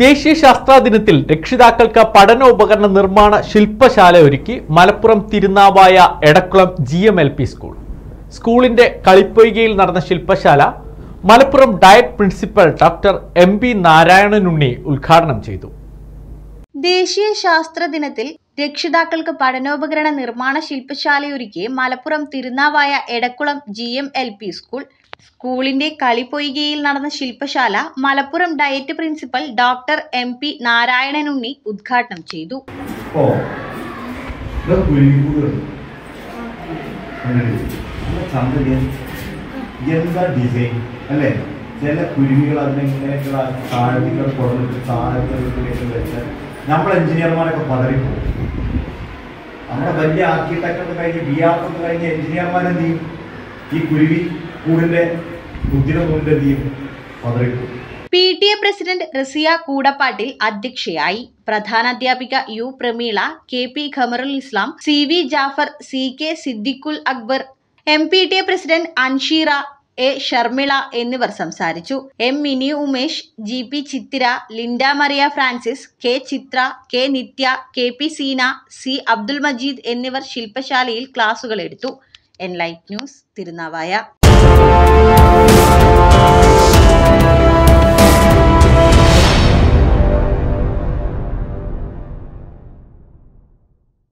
ദേശീയ ശാസ്ത്രാ ദിനത്തിൽ രക്ഷിതാക്കൾക്ക് പഠനോപകരണ നിർമ്മാണ ശില്പശാല ഒരുക്കി Malappuram Tirunavaya Edakkulam G M L P school സ്കൂളിന്റെ കളിപ്പൊയ്കയിൽ നടന്ന ശില്പശാല Malappuram DIET principal doctor M P Narayananunni ഉദ്ഘാടനം ചെയ്തു. ദേശീയ ശാസ്ത്ര ദിനത്തിൽ രക്ഷിതാക്കൾക്ക് പഠനോപകരണ നിർമ്മാണ ശില്പശാലയൊരുക്കി Malappuram Tirunavaya Edakkulam G M L P school. സ്കൂളിന്റെ കളിപ്പൊയ്കയിൽ നടന്ന ശില്പശാല Malappuram DIET principal doctor M P Narayananunni ഉദ്ഘാടനം ചെയ്തു. ഡിസൈൻ അല്ലേ? ചില കുരുവികൾ അതിനെങ്ങനെയൊക്കെ താഴ്ത്തികൾ കൊടുത്തിട്ട് താഴത്തിലേക്ക് വെച്ച് നമ്മൾ എഞ്ചിനീയർമാരൊക്കെ പതറിപ്പോകും നമ്മുടെ വലിയ ആർക്കിടെക്ടൊക്കെ കഴിഞ്ഞ് ബി ആർക്കൊക്കെ കഴിഞ്ഞ് എഞ്ചിനീയർമാരെന്ത് ചെയ്യും? ഈ കുരുവി കൂടിന്റെ കുതിര കൊണ്ട് എന്ത് ചെയ്യും? പതറിപ്പോകും P T A president Raziya Koodappattil അധ്യക്ഷയായി. പ്രധാനാധ്യാപിക U Prameela K P Khamarul Islam C V Jafar C K Siddiqul Akbar M P T A president Ansheera A Sharmila എന്നിവർ സംസാരിച്ചു. M Mini Umesh G P Chithira Linda Maria Francis K Chithra K Nithya K P Seena C Abdul Majeed എന്നിവർ ശില്പശാലയിൽ ക്ലാസുകൾ എടുത്തു. Enlight news Tirunavaya.